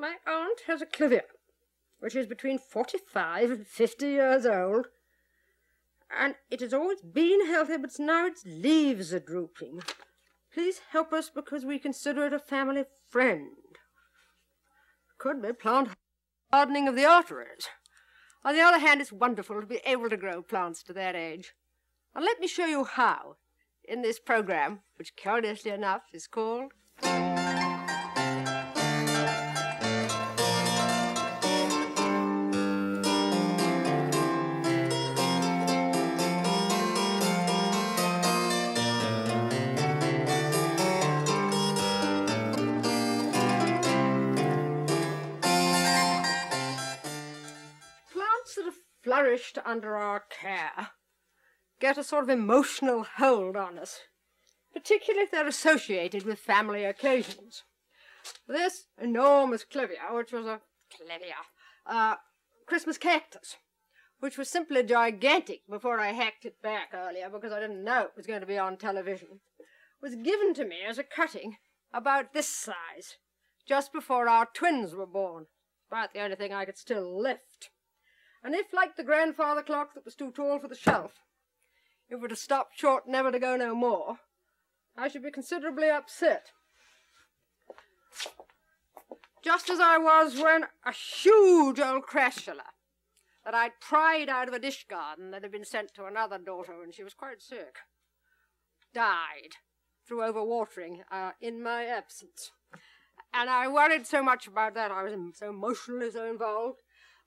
My aunt has a clivia, which is between 45 and 50 years old, and it has always been healthy, but now its leaves are drooping. Please help us because we consider it a family friend. Could be plant hardening of the arteries. On the other hand, it's wonderful to be able to grow plants to that age. And let me show you how in this program, which curiously enough is called flourished under our care get a sort of emotional hold on us, particularly if they're associated with family occasions. This enormous clivia, which was a clivia, uh, Christmas cactus, which was simply gigantic before I hacked it back earlier because I didn't know it was going to be on television, was given to me as a cutting about this size, just before our twins were born. About the only thing I could still lift. And if, like the grandfather clock that was too tall for the shelf, it were to stop short never to go no more, I should be considerably upset. Just as I was when a huge old crassula that I'd pried out of a dish garden that had been sent to another daughter when she was quite sick died through overwatering uh, in my absence. And I worried so much about that, I was so emotionally so involved,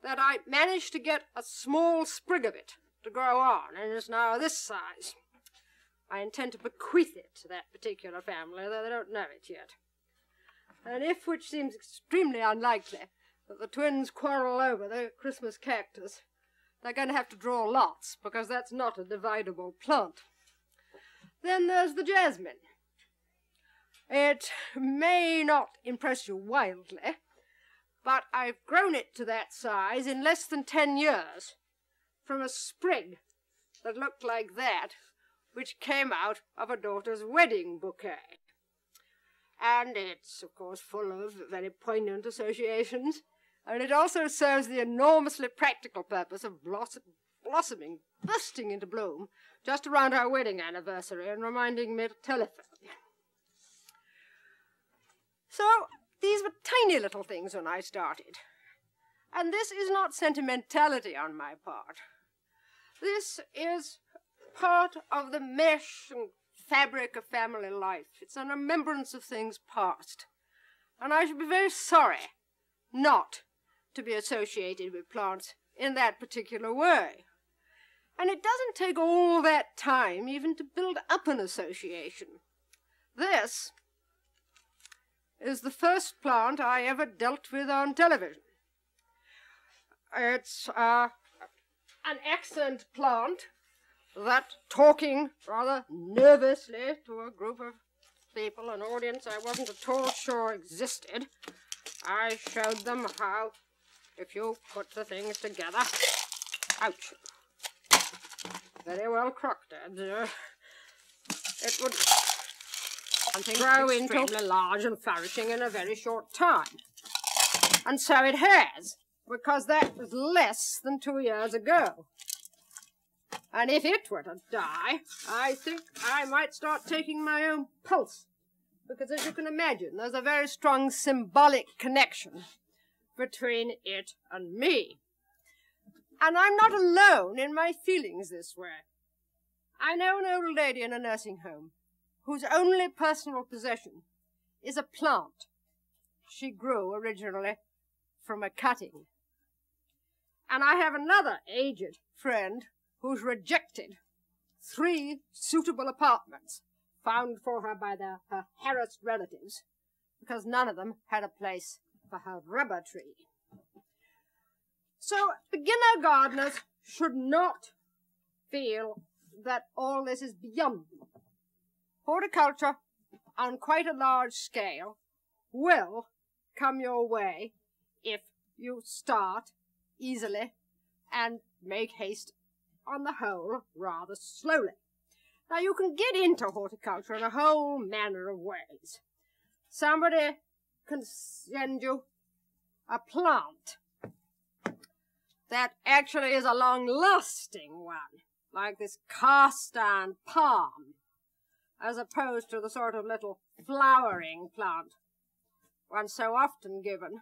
that I managed to get a small sprig of it to grow on, and it's now this size. I intend to bequeath it to that particular family, though they don't know it yet. And if, which seems extremely unlikely, that the twins quarrel over the Christmas cactus, they're going to have to draw lots, because that's not a dividable plant. Then there's the jasmine. It may not impress you wildly, but I've grown it to that size in less than ten years from a sprig that looked like that, which came out of a daughter's wedding bouquet. And it's, of course, full of very poignant associations, and it also serves the enormously practical purpose of blossom blossoming, bursting into bloom, just around our wedding anniversary and reminding me to telephone. So, these were tiny little things when I started. And this is not sentimentality on my part. This is part of the mesh and fabric of family life. It's a remembrance of things past. And I should be very sorry not to be associated with plants in that particular way. And it doesn't take all that time even to build up an association. This is the first plant I ever dealt with on television. It's uh, an excellent plant that, talking rather nervously to a group of people, an audience I wasn't at all sure existed, I showed them how, if you put the things together, ouch, very well crooked, uh, it would something grow into large and flourishing in a very short time. And so it has because that was less than two years ago. And if it were to die, I think I might start taking my own pulse. Because as you can imagine, there's a very strong symbolic connection between it and me. And I'm not alone in my feelings this way. I know an old lady in a nursing home whose only personal possession is a plant she grew originally from a cutting and I have another aged friend who's rejected three suitable apartments found for her by their, her harassed relatives because none of them had a place for her rubber tree. So beginner gardeners should not feel that all this is beyond them. Horticulture on quite a large scale will come your way if you start easily and make haste on the whole rather slowly. Now you can get into horticulture in a whole manner of ways. Somebody can send you a plant that actually is a long lasting one, like this cast iron palm, as opposed to the sort of little flowering plant one so often given,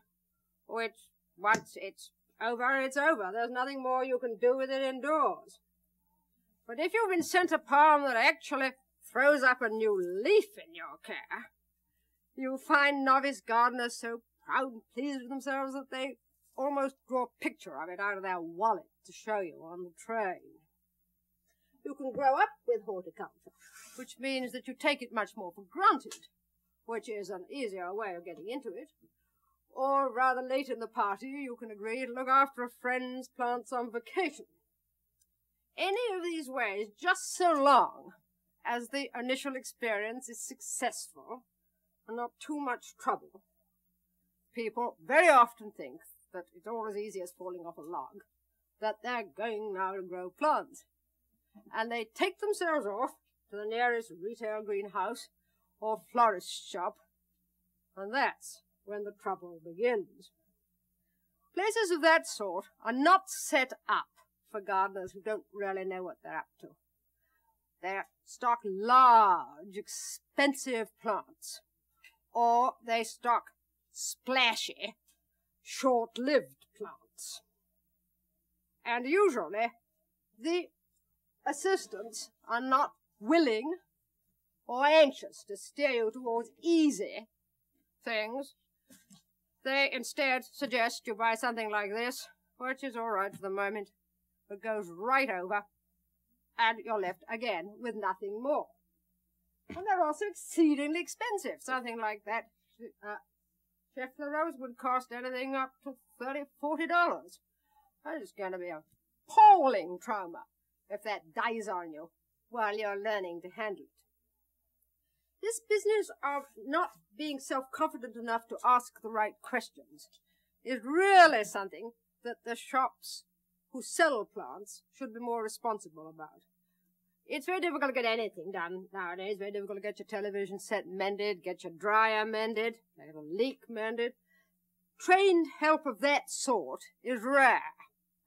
which once it's over, it's over. There's nothing more you can do with it indoors. But if you've been sent a palm that actually throws up a new leaf in your care, you find novice gardeners so proud and pleased with themselves that they almost draw a picture of it out of their wallet to show you on the train. You can grow up with horticulture, which means that you take it much more for granted, which is an easier way of getting into it. Or rather late in the party, you can agree to look after a friend's plants on vacation. Any of these ways, just so long as the initial experience is successful and not too much trouble, people very often think that it's all as easy as falling off a log, that they're going now to grow plants. And they take themselves off to the nearest retail greenhouse or florist shop, and that's when the trouble begins. Places of that sort are not set up for gardeners who don't really know what they're up to. They stock large, expensive plants, or they stock splashy, short-lived plants. And usually the assistants are not willing or anxious to steer you towards easy things. They instead suggest you buy something like this, which is all right for the moment, but goes right over, and you're left again with nothing more. And they're also exceedingly expensive. Something like that uh, Rose would cost anything up to thirty, forty dollars. That is going to be a appalling trauma if that dies on you while you're learning to handle it. This business of not being self-confident enough to ask the right questions is really something that the shops who sell plants should be more responsible about. It's very difficult to get anything done nowadays. Very difficult to get your television set mended, get your dryer mended, get a leak mended. Trained help of that sort is rare,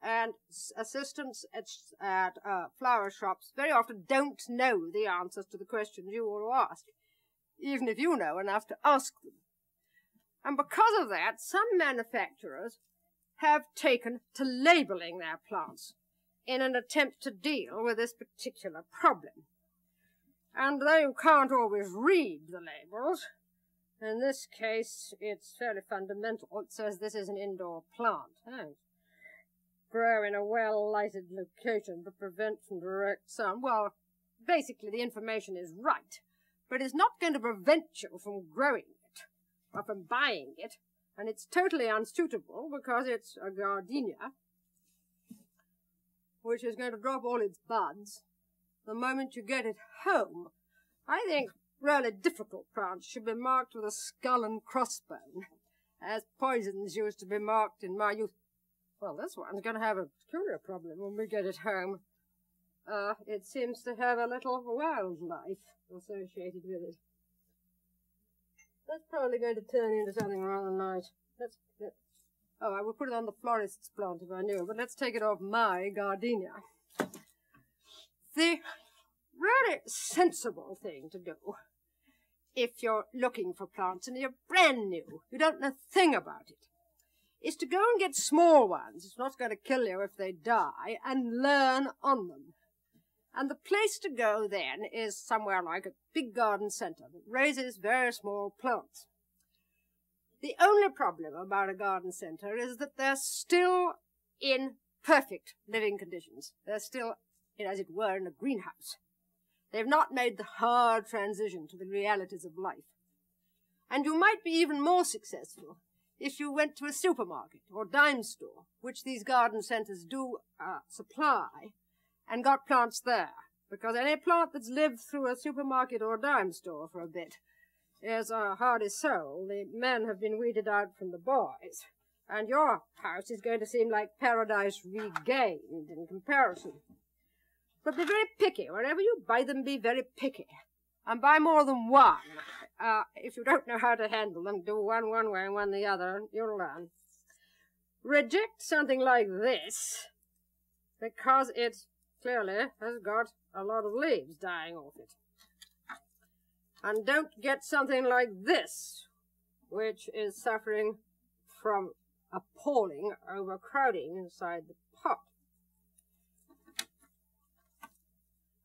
and assistants at, at uh, flower shops very often don't know the answers to the questions you want to ask, even if you know enough to ask them. And because of that, some manufacturers have taken to labeling their plants in an attempt to deal with this particular problem. And though you can't always read the labels, in this case it's fairly fundamental. It says this is an indoor plant. Oh. Grow in a well-lighted location to prevent from direct sun. Well, basically the information is right, but it's not going to prevent you from growing it or from buying it, and it's totally unsuitable because it's a gardenia which is going to drop all its buds the moment you get it home. I think really difficult plants should be marked with a skull and crossbone, as poisons used to be marked in my youth. Well, this one's going to have a peculiar problem when we get it home. Uh, it seems to have a little wildlife associated with it. That's probably going to turn into something rather nice. Let's, let's Oh, I would put it on the florist's plant if I knew, but let's take it off my gardenia. The really sensible thing to do, if you're looking for plants and you're brand new, you don't know a thing about it, is to go and get small ones, it's not going to kill you if they die, and learn on them. And the place to go then is somewhere like a big garden centre that raises very small plants. The only problem about a garden centre is that they're still in perfect living conditions. They're still, as it were, in a greenhouse. They've not made the hard transition to the realities of life. And you might be even more successful if you went to a supermarket or dime store, which these garden centres do uh, supply, and got plants there. Because any plant that's lived through a supermarket or a dime store for a bit is a hardy soul. The men have been weeded out from the boys, and your house is going to seem like paradise regained in comparison. But be very picky. Wherever you buy them, be very picky. And buy more than one. Uh, if you don't know how to handle them, do one one way and one the other, and you'll learn. reject something like this because it clearly has got a lot of leaves dying off it. And don't get something like this, which is suffering from appalling overcrowding inside the pot.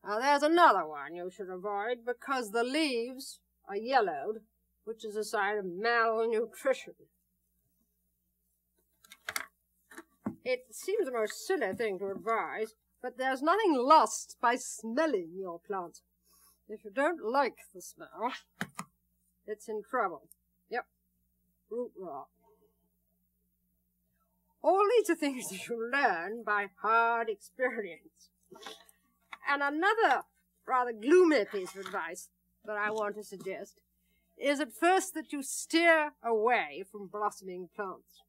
Now there's another one you should avoid because the leaves are yellowed, which is a sign of malnutrition. It seems the most silly thing to advise, but there's nothing lost by smelling your plant. If you don't like the smell, it's in trouble. Yep, root rot. All these are things that you learn by hard experience. And another rather gloomy piece of advice that I want to suggest is at first that you steer away from blossoming plants.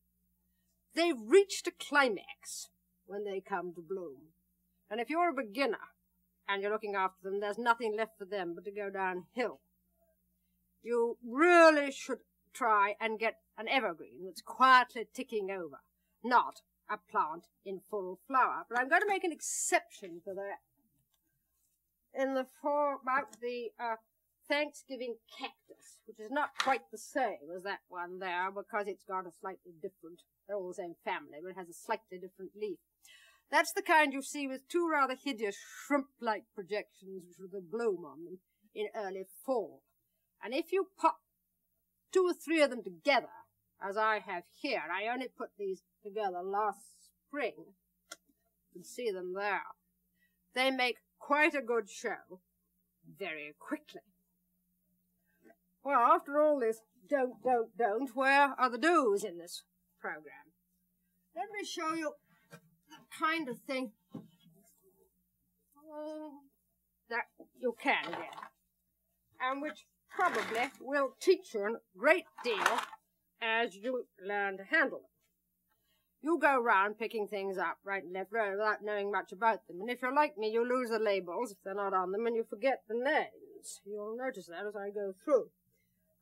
They've reached a climax when they come to bloom. And if you're a beginner and you're looking after them, there's nothing left for them but to go downhill. You really should try and get an evergreen that's quietly ticking over, not a plant in full flower. But I'm going to make an exception for that. In the for about the uh, Thanksgiving cactus, which is not quite the same as that one there because it's got a slightly different, they're all the same family, but it has a slightly different leaf. That's the kind you see with two rather hideous shrimp-like projections which with a bloom on them in early fall. And if you pop two or three of them together, as I have here, I only put these together last spring, you can see them there, they make quite a good show very quickly. Well, after all this don't, don't, don't, where are the do's in this program? Let me show you the kind of thing oh, that you can get, and which probably will teach you a great deal as you learn to handle them. You go round picking things up right and left without knowing much about them, and if you're like me, you lose the labels if they're not on them, and you forget the names. You'll notice that as I go through.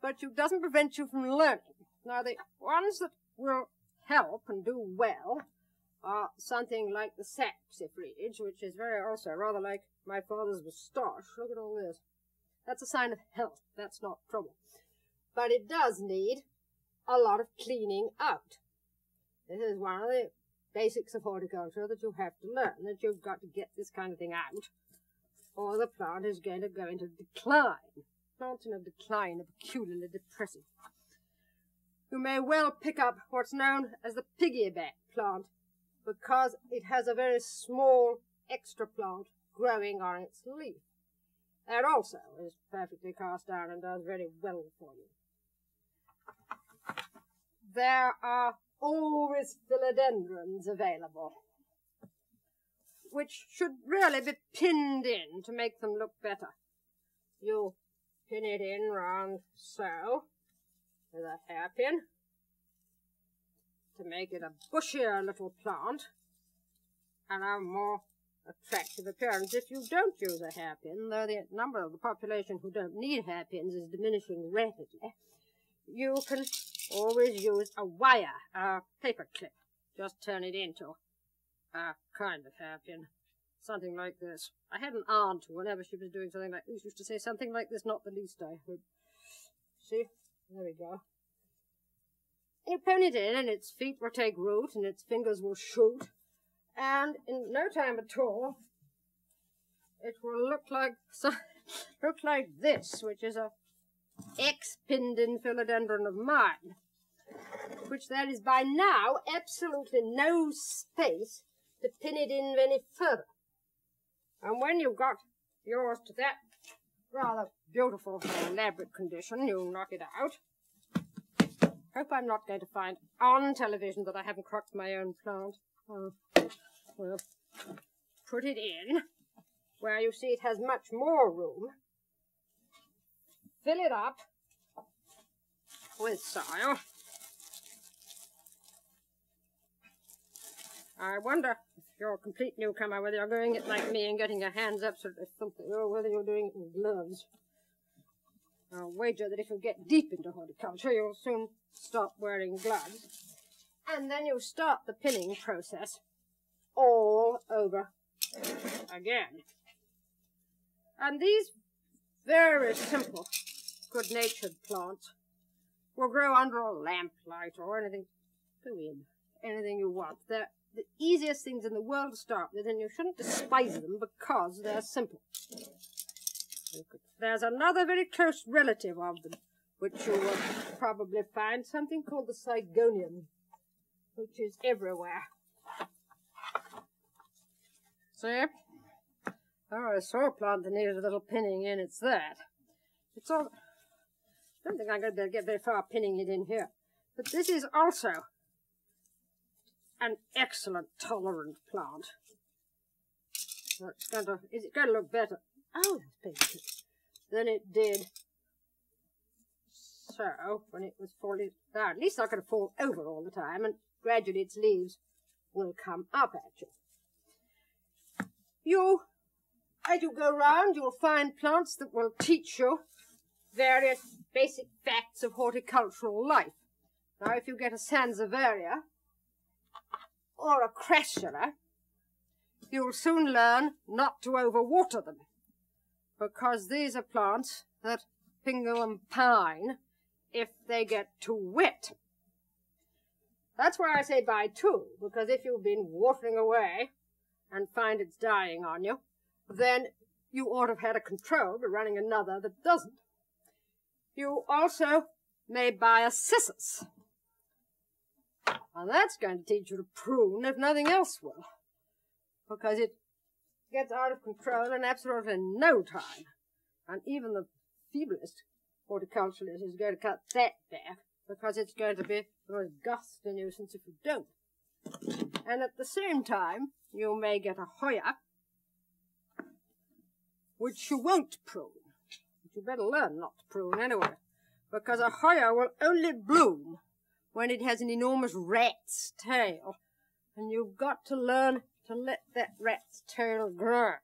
But it doesn't prevent you from learning. Now, the ones that will help and do well are something like the saxifrage, which is very also rather like my father's moustache. Look at all this. That's a sign of health. That's not trouble. But it does need a lot of cleaning out. This is one of the basics of horticulture that you have to learn, that you've got to get this kind of thing out, or the plant is going to go into decline. Plants of decline are peculiarly depressing. You may well pick up what's known as the piggyback plant, because it has a very small extra plant growing on its leaf. That also is perfectly cast down and does very well for you. There are always philodendrons available, which should really be pinned in to make them look better. You pin it in round so, with a hairpin, to make it a bushier little plant and a more attractive appearance. If you don't use a hairpin, though the number of the population who don't need hairpins is diminishing rapidly, you can always use a wire, a paper clip. Just turn it into a kind of hairpin. Something like this. I had an aunt whenever she was doing something like this, used to say something like this, not the least I hope. See? There we go. You pin it in, and its feet will take root, and its fingers will shoot, and in no time at all, it will look like look like this, which is a ex-pinned in philodendron of mine, which there is by now absolutely no space to pin it in any further. And when you've got yours to that rather beautiful elaborate condition, you'll knock it out, Hope I'm not going to find on television that I haven't crocked my own plant. Oh, well, put it in where you see it has much more room. Fill it up with soil. I wonder you're a complete newcomer whether you're going it like me and getting your hands up of something, or whether you're doing it with gloves. I'll wager that if you get deep into horticulture, you'll soon stop wearing gloves. And then you'll start the pinning process all over again. And these very simple, good-natured plants will grow under a lamplight or anything. In. Anything you want. They're the easiest things in the world to start with, and you shouldn't despise them because they're simple. There's another very close relative of them, which you will probably find, something called the Syngonium, which is everywhere. See? Oh, I saw a plant that needed a little pinning in, it's that. It's all... I don't think I'm going to to get very far pinning it in here. But this is also an excellent tolerant plant. It's going to, is it going to look better? Oh, that's than it did so when it was falling down. At least not going to fall over all the time, and gradually its leaves will come up at you. You, as you go round, you'll find plants that will teach you various basic facts of horticultural life. Now, if you get a Sansevieria, or a crassula, you'll soon learn not to overwater them, because these are plants that pingle and pine if they get too wet. That's why I say buy two, because if you've been watering away and find it's dying on you, then you ought to have had a control by running another that doesn't. You also may buy a cissus, and that's going to teach you to prune if nothing else will. Because it gets out of control in absolutely no time. And even the feeblest horticulturalist is going to cut that back because it's going to be the most ghastly nuisance if you don't. And at the same time, you may get a Hoya, which you won't prune. But you better learn not to prune anyway, because a Hoya will only bloom when it has an enormous rat's tail. And you've got to learn to let that rat's tail grow.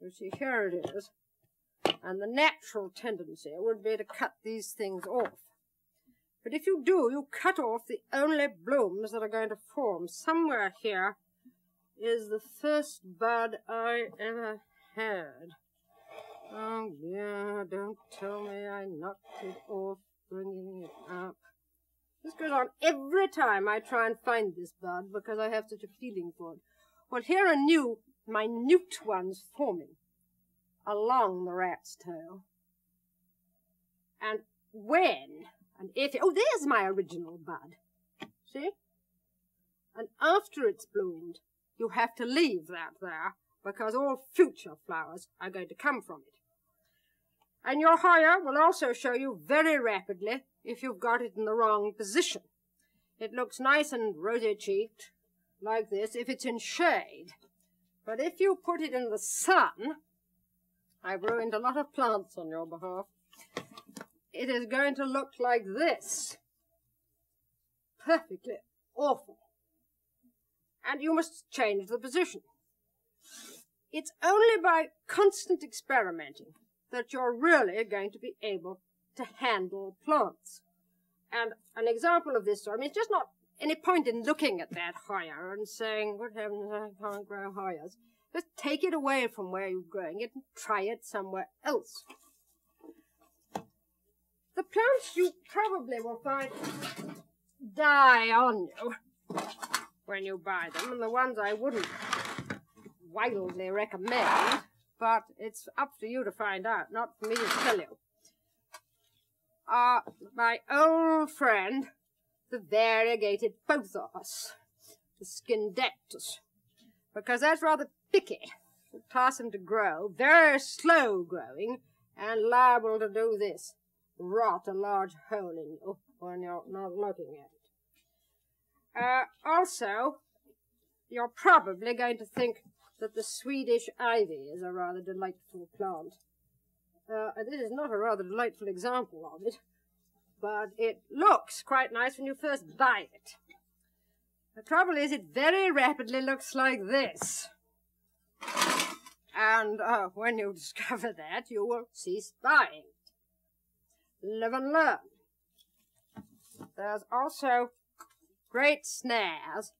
You see, here it is. And the natural tendency would be to cut these things off. But if you do, you cut off the only blooms that are going to form. Somewhere here is the first bud I ever had. Oh, yeah, don't tell me I knocked it off bringing it up. This goes on every time I try and find this bud because I have such a feeling for it. Well, here are new, minute ones forming along the rat's tail. And when and if, oh, there's my original bud. See? And after it's bloomed, you have to leave that there because all future flowers are going to come from it. And your Hoya will also show you very rapidly if you've got it in the wrong position. It looks nice and rosy-cheeked, like this, if it's in shade. But if you put it in the sun, I've ruined a lot of plants on your behalf, it is going to look like this. Perfectly awful. And you must change the position. It's only by constant experimenting that you're really going to be able to handle plants. And an example of this, I mean, it's just not any point in looking at that Hoya and saying, what heavens, I can't grow Hoyas. Just take it away from where you're growing it and try it somewhere else. The plants you probably will find die on you when you buy them, and the ones I wouldn't wildly recommend, but it's up to you to find out, not for me to tell you, are my old friend, the variegated pothos, the Scindapsus, because that's rather picky. It tasks them to grow, very slow growing, and liable to do this rot a large hole in you when you're not looking at it. Uh, also, you're probably going to think that the Swedish ivy is a rather delightful plant. Uh, this is not a rather delightful example of it, but it looks quite nice when you first buy it. The trouble is it very rapidly looks like this. And uh, when you discover that, you will cease buying live and learn. There's also great snares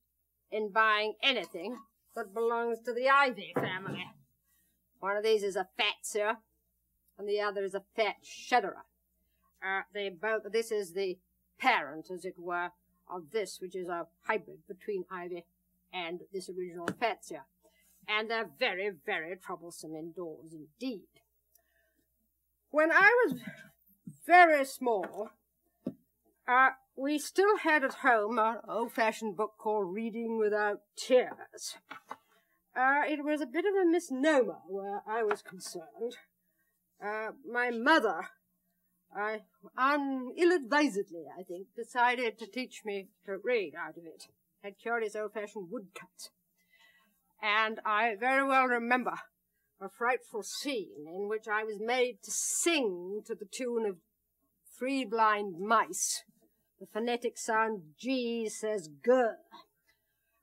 in buying anything that belongs to the ivy family. One of these is a fatsia, and the other is a Fatshedera. Uh, they both, this is the parent, as it were, of this, which is a hybrid between ivy and this original fatsia. And they're very, very troublesome indoors indeed. When I was very small, uh, we still had at home an old-fashioned book called Reading Without Tears. Uh, it was a bit of a misnomer where I was concerned. Uh, my mother, I, ill-advisedly, I think, decided to teach me to read out of it. Had curious old-fashioned woodcuts. And I very well remember a frightful scene in which I was made to sing to the tune of Three Blind Mice. The phonetic sound G says G.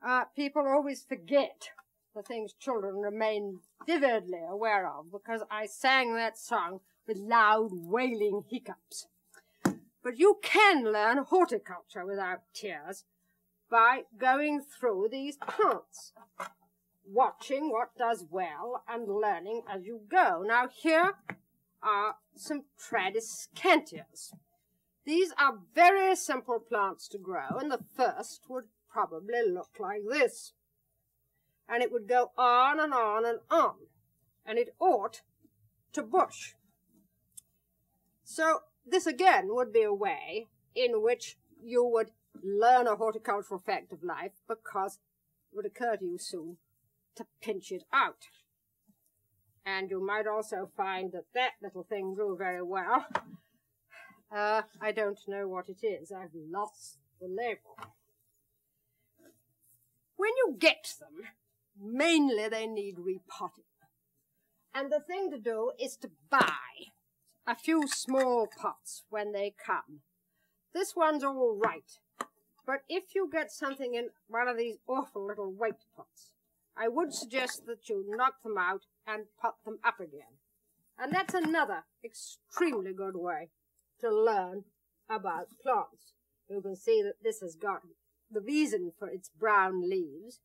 Uh, people always forget the things children remain vividly aware of because I sang that song with loud wailing hiccups. But you can learn horticulture without tears by going through these plants, watching what does well and learning as you go. Now here are some Tradescantias. These are very simple plants to grow, and the first would probably look like this and it would go on and on and on, and it ought to bush. So this again would be a way in which you would learn a horticultural fact of life because it would occur to you soon to pinch it out. And you might also find that that little thing grew very well. Uh, I don't know what it is. I've lost the label. When you get them, Mainly they need repotting. And the thing to do is to buy a few small pots when they come. This one's all right, but if you get something in one of these awful little white pots, I would suggest that you knock them out and pot them up again. And that's another extremely good way to learn about plants. You can see that this has got the reason for its brown leaves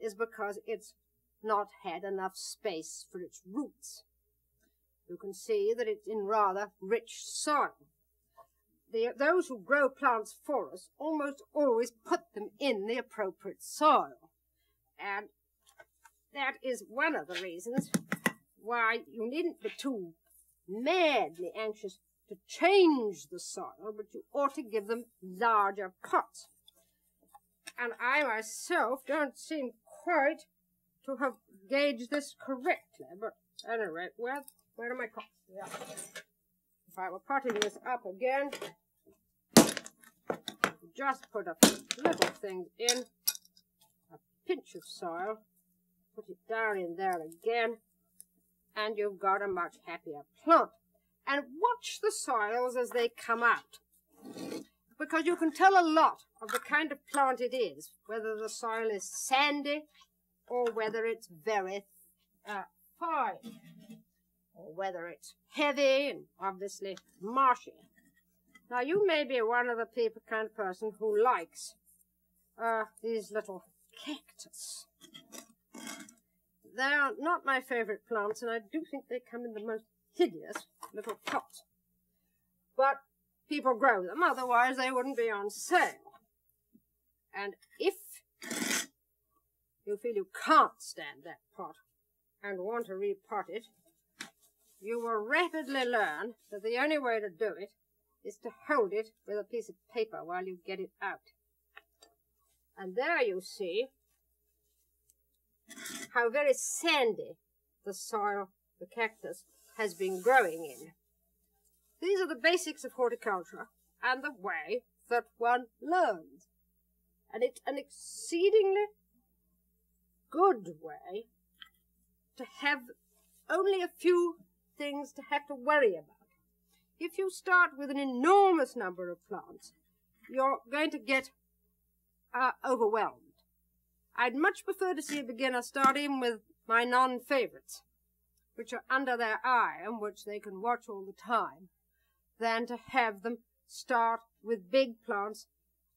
is because it's not had enough space for its roots. You can see that it's in rather rich soil. The, those who grow plants for us almost always put them in the appropriate soil. And that is one of the reasons why you needn't be too madly anxious to change the soil, but you ought to give them larger pots. And I myself don't seem quite to have gauged this correctly, but anyway, where, where are my cups? Yeah. If I were potting this up again, just put a little thing in, a pinch of soil, put it down in there again, and you've got a much happier plant. And watch the soils as they come out because you can tell a lot of the kind of plant it is, whether the soil is sandy or whether it's very uh, fine, or whether it's heavy and obviously marshy. Now you may be one of the people kind of person who likes uh, these little cactus. They are not my favorite plants, and I do think they come in the most hideous little pots. But people grow them, otherwise they wouldn't be on sale. And if you feel you can't stand that pot and want to repot it, you will rapidly learn that the only way to do it is to hold it with a piece of paper while you get it out. And there you see how very sandy the soil the cactus has been growing in. These are the basics of horticulture and the way that one learns. And it's an exceedingly good way to have only a few things to have to worry about. If you start with an enormous number of plants, you're going to get uh, overwhelmed. I'd much prefer to see a beginner start in with my non-favorites, which are under their eye and which they can watch all the time, than to have them start with big plants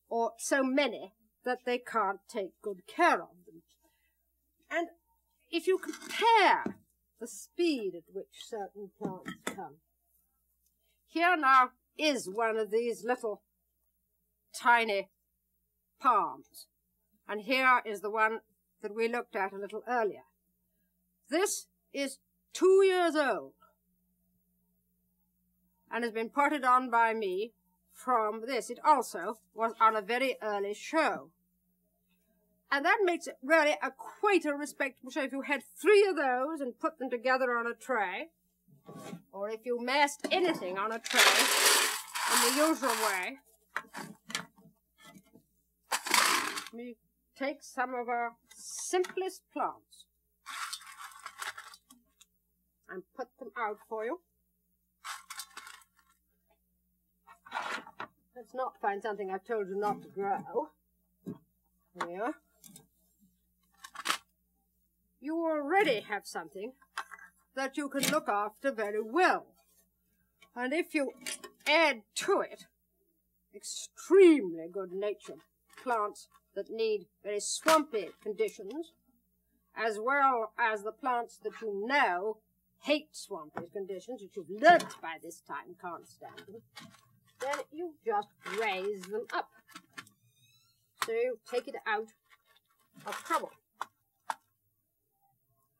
or so many that they can't take good care of them. And if you compare the speed at which certain plants come, here now is one of these little tiny palms. And here is the one that we looked at a little earlier. This is two years old and has been potted on by me from this. It also was on a very early show. And that makes it really a quite a respectable show. If you had three of those and put them together on a tray, or if you massed anything on a tray in the usual way, we take some of our simplest plants and put them out for you. Let's not find something I've told you not to grow. Here. You already have something that you can look after very well. And if you add to it extremely good natured plants that need very swampy conditions, as well as the plants that you know hate swampy conditions, which you've learnt by this time can't stand them, then you just raise them up. So you take it out of trouble.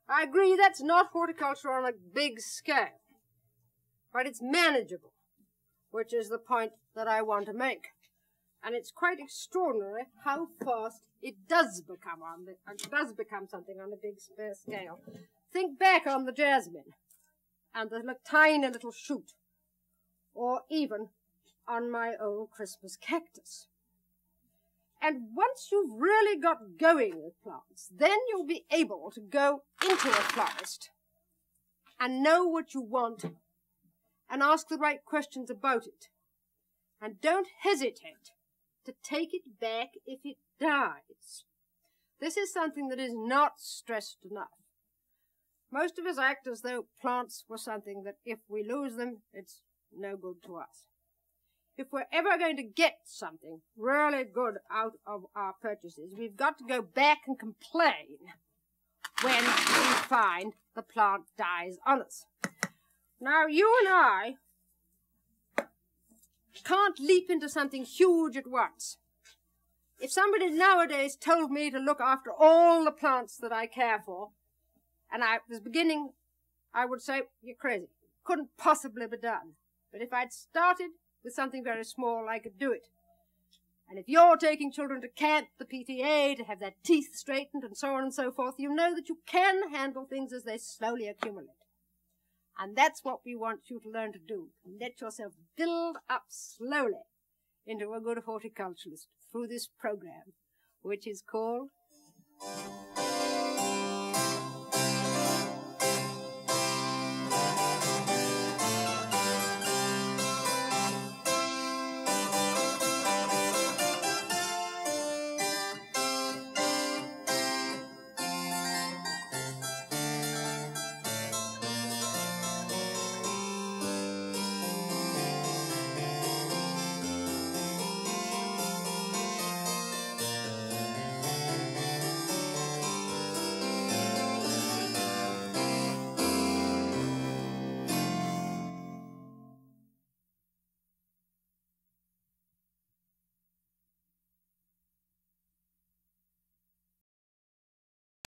I agree that's not horticulture on a big scale, but it's manageable, which is the point that I want to make. And it's quite extraordinary how fast it does become on the, uh, does become something on a big scale. Think back on the jasmine and the tiny little shoot, or even on my old Christmas cactus. And once you've really got going with plants, then you'll be able to go into a florist and know what you want and ask the right questions about it. And don't hesitate to take it back if it dies. This is something that is not stressed enough. Most of us act as though plants were something that if we lose them, it's no good to us if we're ever going to get something really good out of our purchases, we've got to go back and complain when we find the plant dies on us. Now, you and I can't leap into something huge at once. If somebody nowadays told me to look after all the plants that I care for, and I was beginning, I would say, you're crazy. Couldn't possibly be done. But if I'd started with something very small, I could do it. And if you're taking children to camp, the PTA, to have their teeth straightened and so on and so forth, you know that you can handle things as they slowly accumulate. And that's what we want you to learn to do. Let yourself build up slowly into a good horticulturalist through this program, which is called